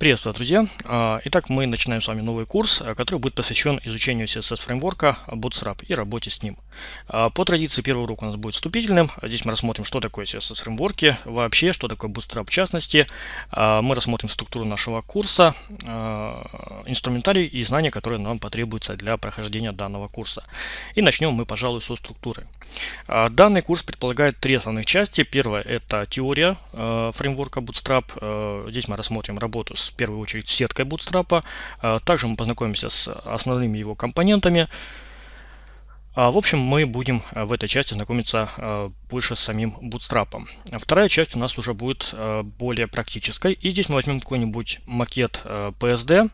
Приветствую, друзья! А, итак, мы начинаем с вами новый курс, а, который будет посвящен изучению CSS фреймворка Bootstrap и работе с ним. А, по традиции первый урок у нас будет вступительным. Здесь мы рассмотрим, что такое CSS фреймворки, вообще, что такое Bootstrap в частности. Мы рассмотрим структуру нашего курса, инструментарий и знания, которые нам потребуются для прохождения данного курса. И начнем мы, пожалуй, со структуры. Данный курс предполагает три основных части. Первая – это теория фреймворка Bootstrap. Здесь мы рассмотрим работу с в первую очередь сеткой Bootstrap. А, также мы познакомимся с основными его компонентами. А, в общем, мы будем а, в этой части знакомиться больше с самим Bootstrap. Вторая часть у нас уже будет более практической. И здесь мы возьмем какой-нибудь макет PSD,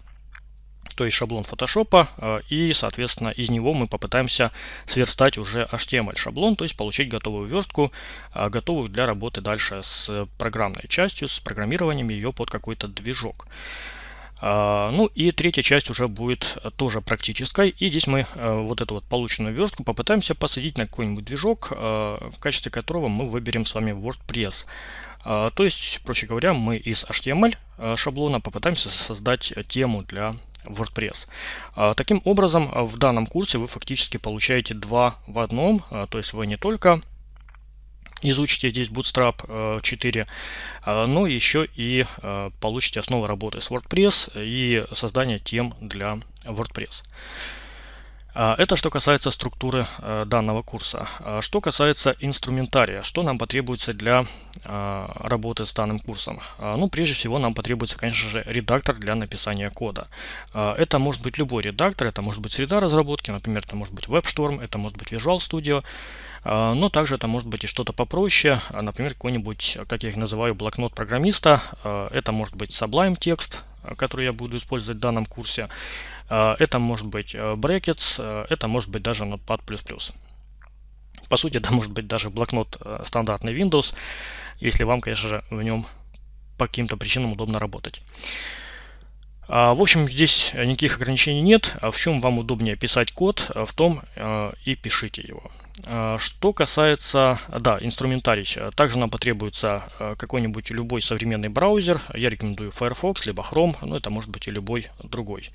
то есть шаблон Photoshop, и, соответственно, из него мы попытаемся сверстать уже HTML шаблон, то есть получить готовую верстку, готовую для работы дальше с программной частью, с программированием ее под какой-то движок. Ну и третья часть уже будет тоже практической. И здесь мы вот эту вот полученную верстку попытаемся посадить на какой-нибудь движок, в качестве которого мы выберем с вами WordPress. То есть, проще говоря, мы из HTML шаблона попытаемся создать тему для WordPress. А, таким образом, в данном курсе вы фактически получаете два в одном, а, то есть вы не только изучите здесь Bootstrap 4, а, но еще и получите основы работы с WordPress и создание тем для WordPress. А, это что касается структуры э, данного курса. А, что касается инструментария, что нам потребуется для а, работы с данным курсом? Ну, прежде всего, нам потребуется, конечно же, редактор для написания кода. Это может быть любой редактор, это может быть среда разработки, например, это может быть WebStorm, это может быть Visual Studio, но также это может быть и что-то попроще, например, какой-нибудь, как я их называю, блокнот программиста. Это может быть Sublime текст, который я буду использовать в данном курсе. А, это может быть э, brackets, э, это может быть даже Notepad++. По сути, это может быть даже блокнот э, стандартный Windows, если вам, конечно же, в нем по каким-то причинам удобно работать. А, в общем, здесь никаких ограничений нет. А в чем вам удобнее писать код, в том и пишите его. Что касается, да, инструментарий, также нам потребуется какой-нибудь любой современный браузер. Я рекомендую Firefox, либо Chrome, но это может быть и любой другой.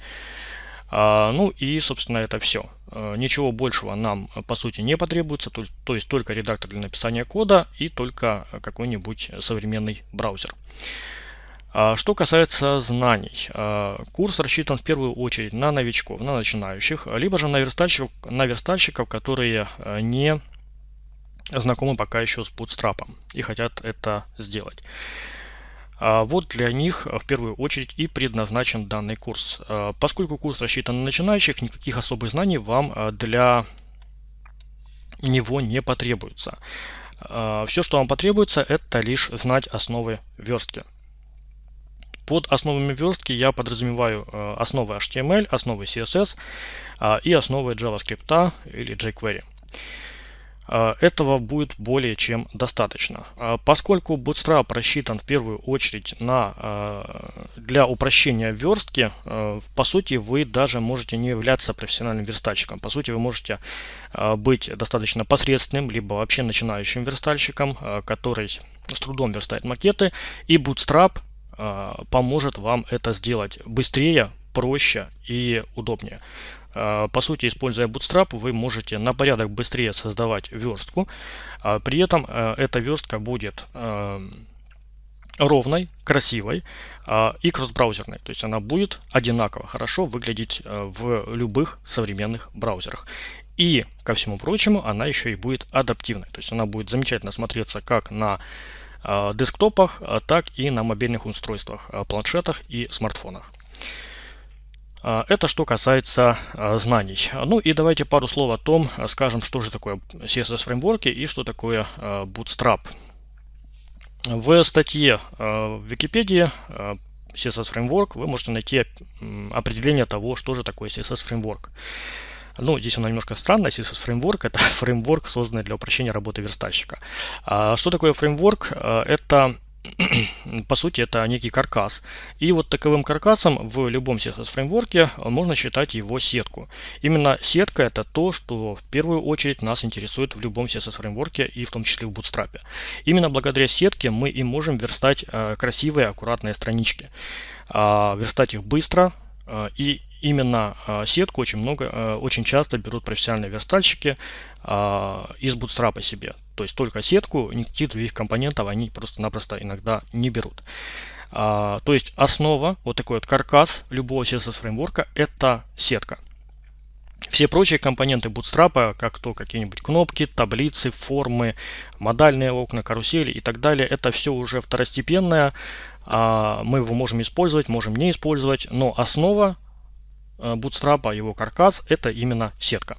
А, ну и, собственно, это все. А, ничего большего нам, по сути, не потребуется, то, то есть только редактор для написания кода и только какой-нибудь современный браузер. А, что касается знаний, курс рассчитан в первую очередь на новичков, на начинающих, либо же на верстальщиков, на верстальщиков которые не знакомы пока еще с Bootstrap и хотят это сделать. А вот для них в первую очередь и предназначен данный курс. А, поскольку курс рассчитан на начинающих, никаких особых знаний вам а, для него не потребуется. Все, что вам потребуется, это лишь знать основы верстки. Под основами верстки я подразумеваю основы HTML, основы CSS и основы JavaScript или jQuery. А, этого будет более чем достаточно. А, поскольку Bootstrap рассчитан в первую очередь на, а, для упрощения верстки, по сути вы даже можете не являться профессиональным верстальщиком. По сути вы можете быть достаточно посредственным, либо вообще начинающим верстальщиком, который с трудом верстает макеты, и Bootstrap поможет вам это сделать быстрее, проще и удобнее. А, по сути, используя Bootstrap, вы можете на порядок быстрее создавать верстку. А, при этом эта верстка будет ровной, красивой а, и кросс-браузерной. То есть она будет одинаково хорошо выглядеть в любых современных браузерах. И, ко всему прочему, она еще и будет адаптивной. То есть она будет замечательно смотреться как на десктопах, так и на мобильных устройствах, планшетах и смартфонах. А, это что касается а, знаний. Ну и давайте пару слов о том, а, скажем, что же такое CSS фреймворки и что такое Bootstrap. В статье в Википедии CSS Framework вы можете найти определение того, что же такое CSS Framework. Ну, здесь оно немножко странное. CSS Framework – это фреймворк, созданный для упрощения работы верстальщика. А что такое фреймворк? Это по сути, это некий каркас. И вот таковым каркасом в любом CSS-фреймворке можно считать его сетку. Именно сетка это то, что в первую очередь нас интересует в любом CSS-фреймворке и в том числе в Bootstrap. Именно благодаря сетке мы и можем верстать э, красивые, аккуратные странички. верстать их быстро и именно сетку очень много, очень часто берут профессиональные верстальщики из Bootstrap себе. То есть только сетку, никаких других компонентов они просто-напросто иногда не берут. А, то есть основа, вот такой вот каркас любого CSS фреймворка, это сетка. Все прочие компоненты Bootstrap, как то какие-нибудь кнопки, таблицы, формы, модальные окна, карусели и так далее, это все уже второстепенное. А, мы его можем использовать, можем не использовать, но основа Bootstrap, его каркас, это именно сетка.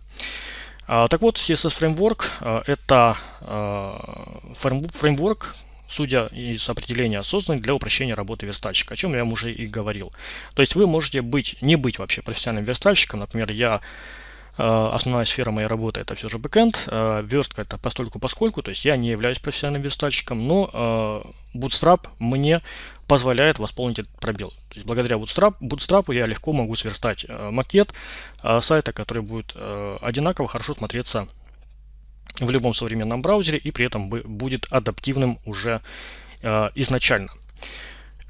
А, так вот, CSS Framework э, это э, фреймворк, судя из определения, создан для упрощения работы верстальщика, о чем я вам уже и говорил. То есть вы можете быть, не быть вообще профессиональным верстальщиком. Например, я э, основная сфера моей работы это все же бэкэнд, э, верстка это постольку поскольку, то есть я не являюсь профессиональным верстальщиком, но э, Bootstrap мне позволяет восполнить этот пробел. То есть благодаря Bootstrap, Bootstrap я легко могу сверстать макет сайта, который будет одинаково хорошо смотреться в любом современном браузере и при этом будет адаптивным уже э, изначально.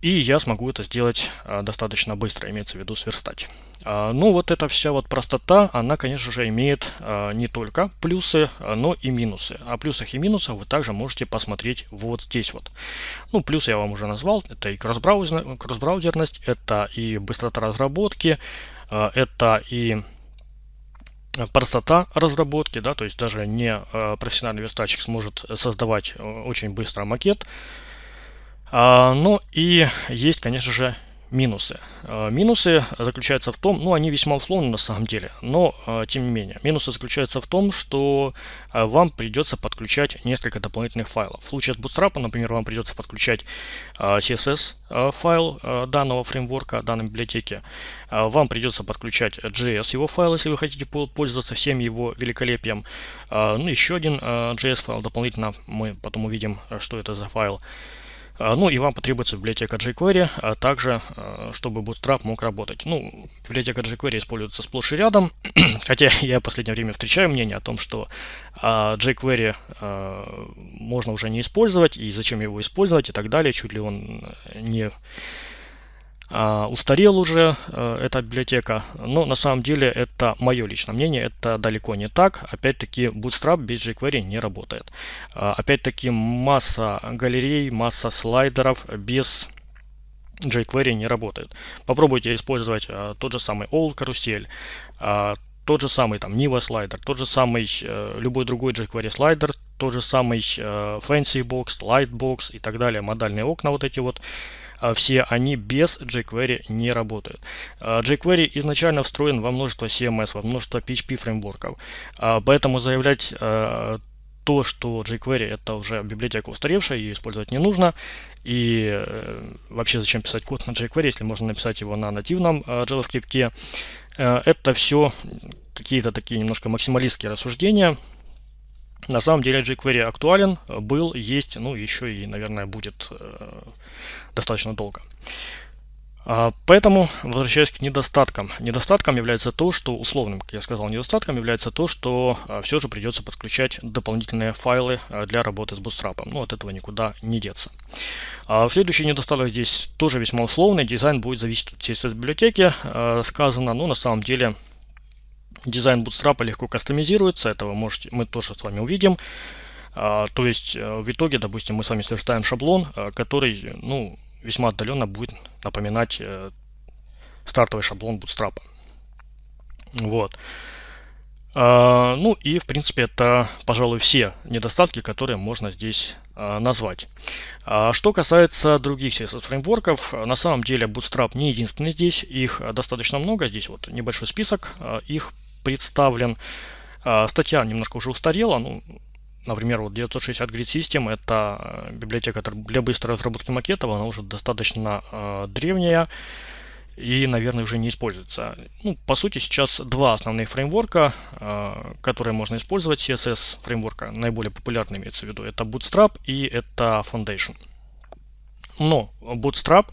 И я смогу это сделать э, достаточно быстро, имеется в виду сверстать. Э, ну вот эта вся вот простота, она, конечно же, имеет э, не только плюсы, но и минусы. О плюсах и минусах вы также можете посмотреть вот здесь вот. Ну, плюсы я вам уже назвал, это и кросс-браузерность, это и быстрота разработки, э, это и простота разработки, да, то есть даже не э, профессиональный верстальщик сможет создавать э, очень быстро макет. А, ну и есть, конечно же, минусы. Э, минусы заключаются в том, ну они весьма условны на самом деле, но э, тем не менее. Минусы заключаются в том, что вам придется подключать несколько дополнительных файлов. В случае с Bootstrap, например, вам придется подключать CSS файл данного фреймворка, данной библиотеки. Вам придется подключать JS его файл, если вы хотите пользоваться всем его великолепием. Ну, еще один JS файл дополнительно, мы потом увидим, что это за файл. А, ну и вам потребуется библиотека jQuery, а также, а, чтобы Bootstrap мог работать. Ну, библиотека jQuery используется сплошь и рядом, хотя я в последнее время встречаю мнение о том, что jQuery можно уже не использовать, и зачем его использовать и так далее, чуть ли он не устарел уже uh, эта библиотека, но на самом деле это мое личное мнение, это далеко не так. Опять-таки Bootstrap без jQuery не работает. Uh, опять-таки масса галерей, масса слайдеров без jQuery не работает. Попробуйте использовать тот же самый All карусель, тот же самый там Niva слайдер, тот же самый э, любой другой jQuery слайдер, тот же самый э, Fancy Box, Lightbox и так далее, модальные окна вот эти вот. А все они без jQuery не работают. А, jQuery изначально встроен во множество CMS, во множество PHP фреймворков, а, поэтому заявлять то, что jQuery это уже библиотека устаревшая, ее использовать не нужно. И э, вообще зачем писать код на jQuery, если можно написать его на нативном JavaScript. Э, это все какие-то такие немножко максималистские рассуждения. На самом деле jQuery актуален, был, есть, ну еще и, наверное, будет э, достаточно долго. А, поэтому, возвращаясь к недостаткам. Недостатком является то, что, условным, как я сказал, недостатком является то, что а, все же придется подключать дополнительные файлы а, для работы с Bootstrap. Ну, от этого никуда не деться. Следующий недостаток здесь тоже весьма условный. Дизайн будет зависеть от CSS-библиотеки, сказано, но на самом деле Дизайн Bootstrap легко кастомизируется, этого можете, мы тоже с вами увидим. А, то есть э, в итоге, допустим, мы с вами сверстаем шаблон, э, который ну, весьма отдаленно будет напоминать э, стартовый шаблон Bootstrap. Вот. А, ну и, в принципе, это, пожалуй, все недостатки, которые можно здесь а, назвать. А, что касается других CSS-фреймворков, на самом деле Bootstrap не единственный здесь, их достаточно много, здесь вот небольшой список, их представлен. А, статья немножко уже устарела, ну, например, вот 960 Grid System это э, библиотека для быстрой разработки макетов, она уже достаточно э, древняя и, наверное, уже не используется. Ну, по сути, сейчас два основных фреймворка, э, которые можно использовать, CSS фреймворка, наиболее популярный имеется в виду, это Bootstrap и это Foundation. Но Bootstrap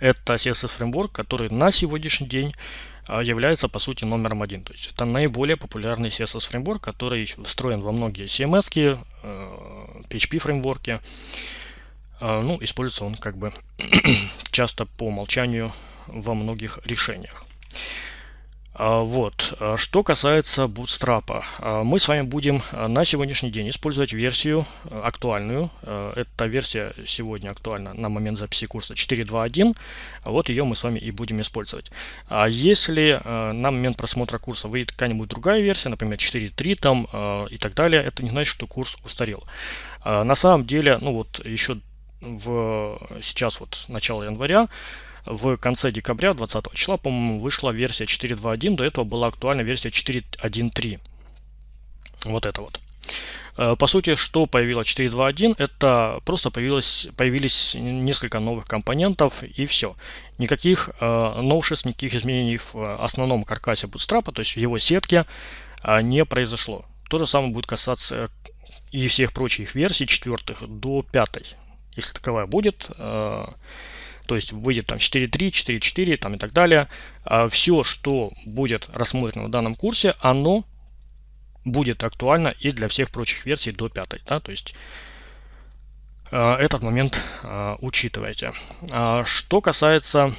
это CSS фреймворк, который на сегодняшний день является по сути номером один. То есть это наиболее популярный CSS фреймворк, который встроен во многие CMS, PHP э, фреймворки. ну, используется он как бы часто по умолчанию во многих решениях. А, вот. А, что касается Bootstrap, а, мы с вами будем на сегодняшний день использовать версию актуальную. Эта версия сегодня актуальна на момент записи курса 4.2.1. Вот ее мы с вами и будем использовать. А если на момент просмотра курса выйдет какая-нибудь другая версия, например 4.3 там и так далее, это не значит, что курс устарел. На самом деле, ну вот еще в сейчас вот начало января в конце декабря 20 числа, по-моему, вышла версия 4.2.1, до этого была актуальна версия 4.1.3. Вот это вот. Э, по сути, что появилось 4.2.1, это просто появилось, появились несколько новых компонентов и все. Никаких э, новшеств, никаких изменений в основном каркасе Bootstrap, то есть в его сетке, э, не произошло. То же самое будет касаться и всех прочих версий, четвертых до пятой, если таковая будет. Э, то есть выйдет там 4.3, 4.4 там и так далее. А все, что будет рассмотрено в данном курсе, оно будет актуально и для всех прочих версий до 5. Да? То есть э, этот момент э, учитывайте. А что касается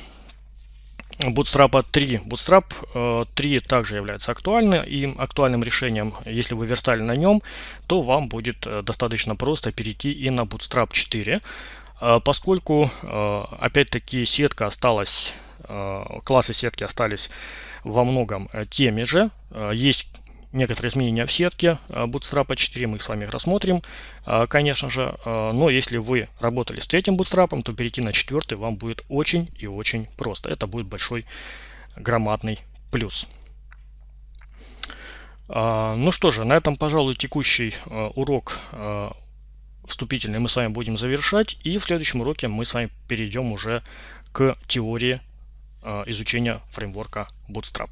Bootstrap 3. Bootstrap 3 также является актуальным, и актуальным решением, если вы верстали на нем, то вам будет достаточно просто перейти и на Bootstrap 4. А, поскольку, а, опять-таки, сетка осталась, а, классы сетки остались во многом э, теми же, есть некоторые изменения в сетке Bootstrap 4, мы их с вами рассмотрим, конечно же. Но если вы работали с третьим Bootstrap, то перейти на четвертый вам будет очень и очень просто. Это будет большой громадный плюс. Ну что же, на этом, пожалуй, текущий урок вступительный мы с вами будем завершать. И в следующем уроке мы с вами перейдем уже к теории э, изучения фреймворка Bootstrap.